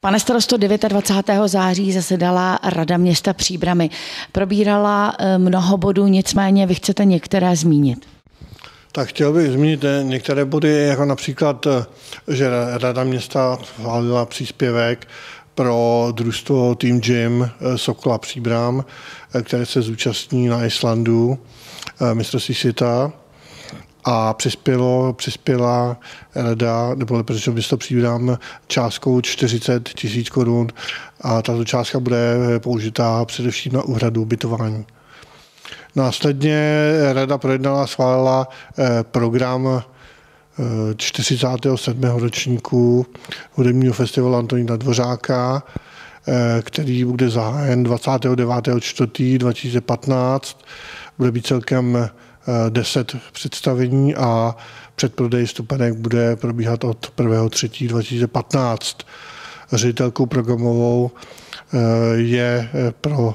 Pane starosto, 29. září zasedala Rada města Příbramy. Probírala eh, mnoho bodů, nicméně vy chcete některé zmínit. Tak chtěl bych zmínit eh, některé body, jako například, eh, že Rada města schválila příspěvek pro družstvo Team Gym Sokola Příbram, které se zúčastní na Islandu mistrovství světa a přispělo, přispěla rada, nebo protože město přibírám částkou 40 tisíc korun a tato částka bude použitá především na úhradu ubytování. Následně rada projednala a schválila eh, program 47. Eh, ročníku hudebního festivalu Antonína Dvořáka, eh, který bude zahájen 29.4.2015. Bude být celkem 10 představení a předprodej stupenek bude probíhat od 1.3.2015. Ředitelkou programovou eh, je eh, pro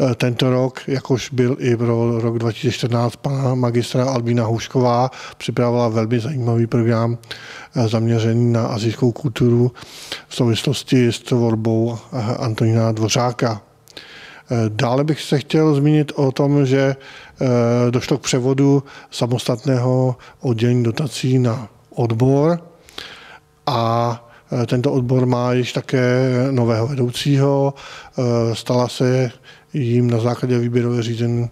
eh, tento rok, jakož byl i pro rok 2014 pana magistra Albína Houšková, připravila velmi zajímavý program zaměřený na azijskou kulturu v souvislosti s tvorbou Antonína Dvořáka. Dále bych se chtěl zmínit o tom, že eh, došlo k převodu samostatného oddělení dotací na odbor a eh, tento odbor má již také nového vedoucího. Eh, stala se jim na základě výběrové řízení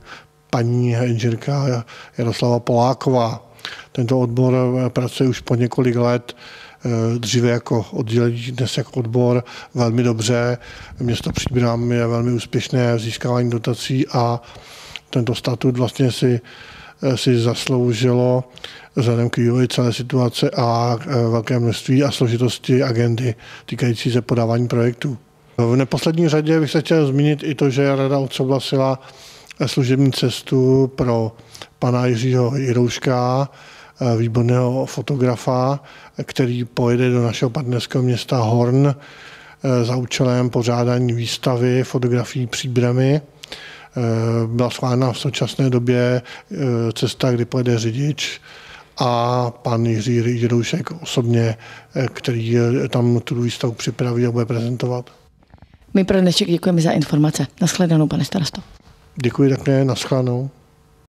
paní inženýrka Jaroslava Poláková. Tento odbor pracuje už po několik let dříve jako oddělení, dnes jako odbor velmi dobře. Město Příbram je velmi úspěšné v získávání dotací a tento statut vlastně si, eh, si zasloužilo vzhledem k vývoji celé situace a eh, velké množství a složitosti agendy týkající se podávání projektů. V neposlední řadě bych se chtěl zmínit i to, že Rada odsouhlasila služební cestu pro pana Jiřího Jirouška, Eh, výborného fotografa, který pojede do našeho partnerského města Horn eh, za účelem pořádání výstavy fotografií příbramy. Eh, byla schválena v současné době cesta, kdy pojede řidič a pan Jiří Jiroušek osobně, který tam tu výstavu připraví a bude prezentovat. My pro dnešek děkujeme za informace. Naschledanou, pane starosto. Děkuji také, naschledanou.